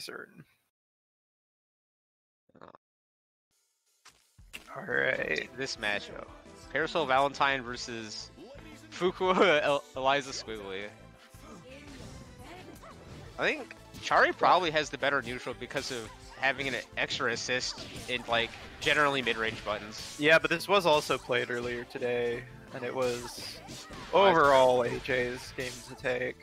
certain. Uh. Oh. All right. This matchup: Parasol Valentine versus Fuku El- Eliza Squigly. I think Charey probably has the better neutral because of having an extra assist in like generally mid-range buttons. Yeah, but this was also played earlier today, and it was overall AJ's game to take.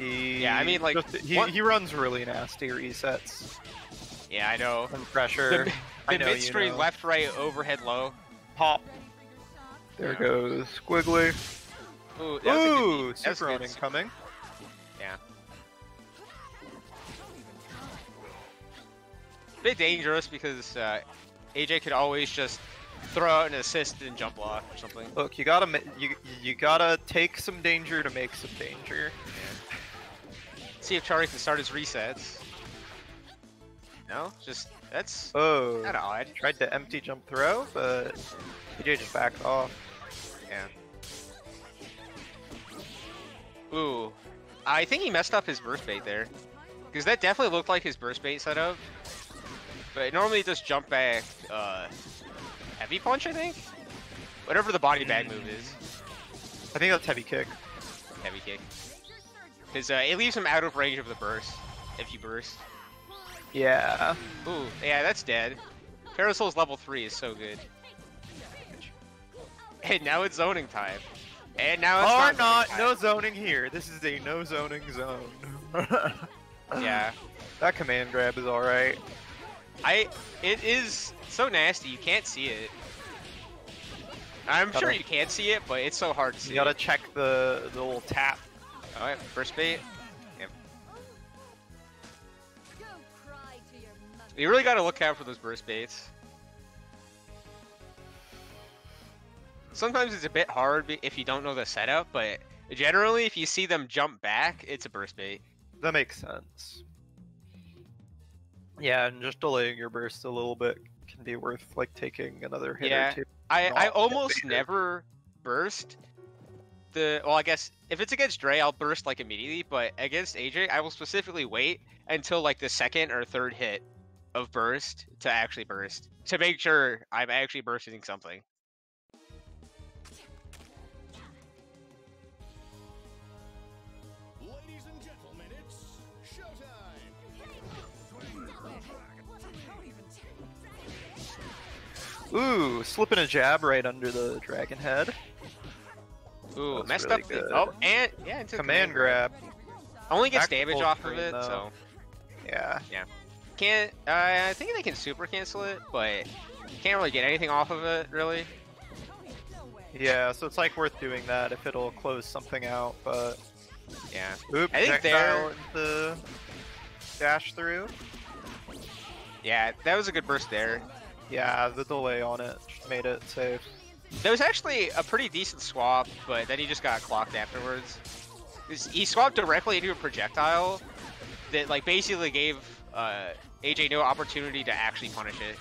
He, Yeah, I mean, like, just- he, he runs really nasty resets Yeah, I know. and pressure. The, the know, mid you know. left, right, overhead, low. pop. There Yeah. goes Squigly. Ooh, that was a good Ooh, super good on incoming. Yeah. Bit dangerous because uh, AJ could always just throw out an assist and jump block or something. Look, you gotta you you gotta take some danger to make some danger. See if Charey can start his resets. No, just that's Oh, kind of odd. tried to empty jump throw, but AJ just backed off. Yeah. Ooh, I think he messed up his burst bait there, because that definitely looked like his burst bait setup. But it normally just jump back, uh, heavy punch, I think. Whatever the body bag move is, I think that's heavy kick. heavy kick. Because uh, it leaves him out of range of the burst if you burst. Yeah. Ooh, yeah, that's dead. Parasol's level 3 is so good. And now it's zoning time. And now it's Or not not, zoning no zoning here. This is a no zoning zone. Yeah. That command grab is alright. I it is so nasty you can't see it. I'm sure Gotta- you can't see it, but it's so hard to see. You gotta it. check the, the little tap. Alright, first bait. Yep. You really gotta look out for those burst baits. Sometimes it's a bit hard if you don't know the setup, but generally if you see them jump back, it's a burst bait. That makes sense. Yeah, and just delaying your burst a little bit can be worth like taking another hit Yeah. or two. I, I almost never burst the well I guess if it's against Dre I'll burst like immediately, but against AJ I will specifically wait until like the second or third hit of burst to actually burst. To make sure I'm actually bursting something. Ladies and gentlemen, it's showtime. Ooh, slipping a jab right under the dragon head. Ooh, That's messed really up good. Oh and yeah, into Command grab. Only gets Back damage off of it, though. so Yeah. Yeah. can't uh, I think they can super cancel it, but you can't really get anything off of it really. Yeah, so it's like worth doing that if it'll close something out, but Yeah. oop, I think projectile into dash through. Yeah, that was a good burst there. Yeah, the delay on it just made it safe. There was actually a pretty decent swap, but then he just got clocked afterwards. He swapped directly into a projectile that like basically gave uh, AJ no opportunity to actually punish it.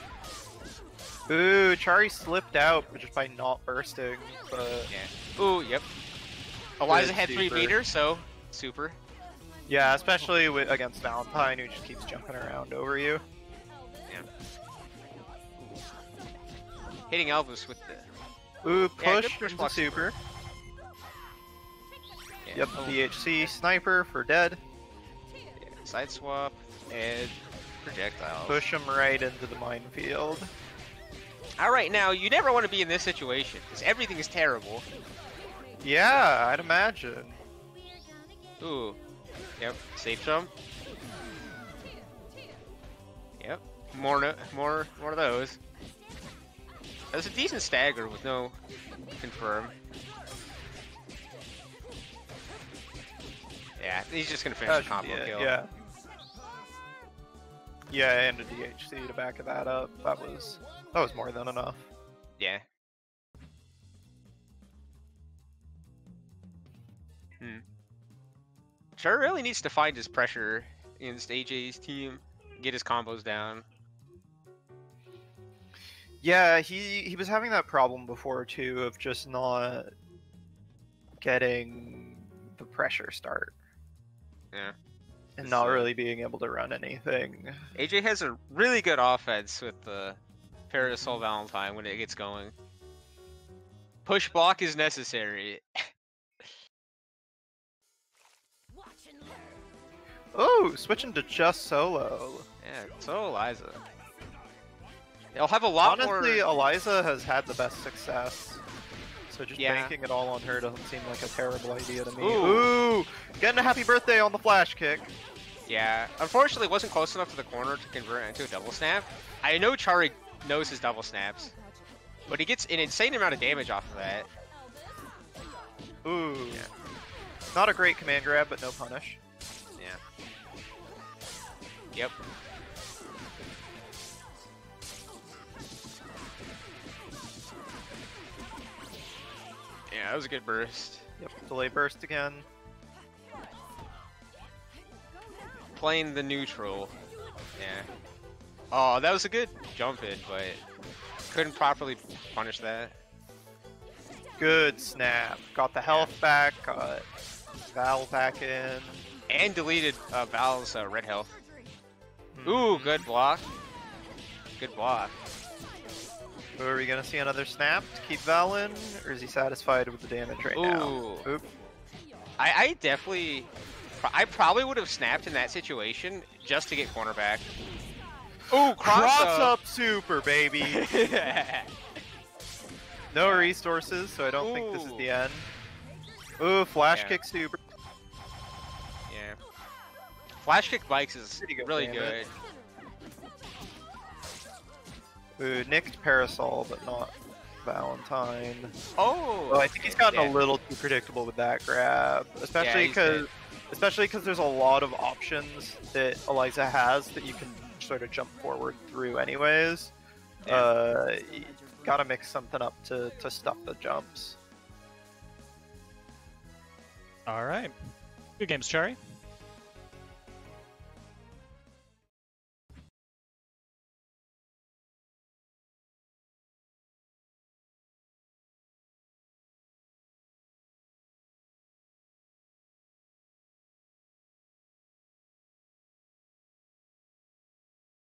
Ooh, Charey slipped out just by not bursting, but Yeah. Ooh, yep. Eliza had three meters, so super. yeah, especially with, against Valentine who just keeps jumping around over you. Hitting Elvis with the Ooh, Yeah, push push into block super. yeah, Yep, oh, DHC sniper for dead. yeah, side swap and projectile. Push him right into the minefield. All right, now you never want to be in this situation because everything is terrible. Yeah, I'd imagine. Ooh. Yep. Safe jump. Yep. More no, more more of those. That's a decent stagger with no confirm. Yeah, he's just gonna finish That the combo it, kill. Yeah. Yeah, and a DHC to back that up. That was that was more than enough. Yeah. Hmm. Char really needs to find his pressure against AJ's team, get his combos down. Yeah, he he was having that problem before too of just not getting the pressure start. Yeah. and not So- really being able to run anything. AJ has a really good offense with the Parasol mm-hmm. Valentine when it gets going. Push block is necessary. Oh, switching to just solo. Yeah, so Eliza. They'll have a lot Honestly, more. Eliza has had the best success. So just Yeah. banking it all on her doesn't seem like a terrible idea to me. Ooh. Ooh, getting a happy birthday on the flash kick. Yeah, unfortunately, it wasn't close enough to the corner to convert into a double snap. I know Charey knows his double snaps, but he gets an insane amount of damage off of that. Ooh. Yeah. Not a great command grab, but no punish. Yeah. Yep. Yeah, that was a good burst. Yep, delay burst again. Playing the neutral. Yeah. Oh, that was a good jump in, but couldn't properly punish that. Good snap. Got the health back, got Val back in. And deleted uh, Val's uh, red health. Ooh, Mhm. good block. Good block. Are we gonna see another snap to keep Val in, or is he satisfied with the damage right now? Ooh. Oop. I, I definitely, I probably would have snapped in that situation just to get cornerback. Ooh, cross, Cross up super, baby. no resources, so I don't think this is the end. Ooh, flash Yeah. kick super. yeah. Flash kick bikes is good really damage. good. Ooh, nicked parasol, but not Valentine. Oh. Oh, I think he's gotten yeah. a little too predictable with that grab, especially he's good. because, especially because there's a lot of options that Eliza has that you can sort of jump forward through, anyways. Yeah. Uh, gotta mix something up to to stop the jumps. All right. Good games, Charey.